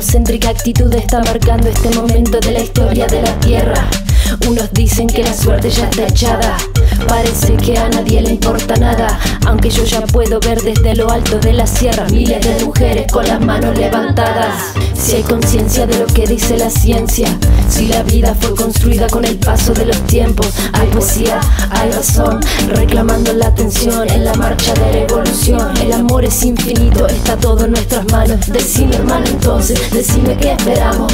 antropocéntrica actitud está marcando este momento de la historia de la Tierra. Unos dicen que la suerte ya está echada. Parece que a nadie le importa nada. Aunque yo ya puedo ver desde lo alto de la sierra miles de mujeres con las manos levantadas. Si hay conciencia de lo que dice la ciencia, si la vida fue construida con el paso de los tiempos, hay poesía, hay razón, reclamando la atención en la marcha de la evolución. El amor es infinito, está todo en nuestras manos. Decime, hermano, entonces, decime qué esperamos.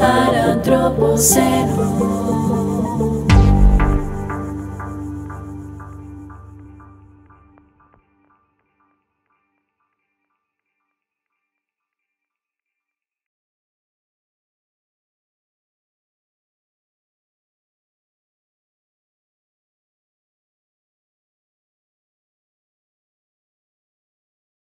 Antropoceno.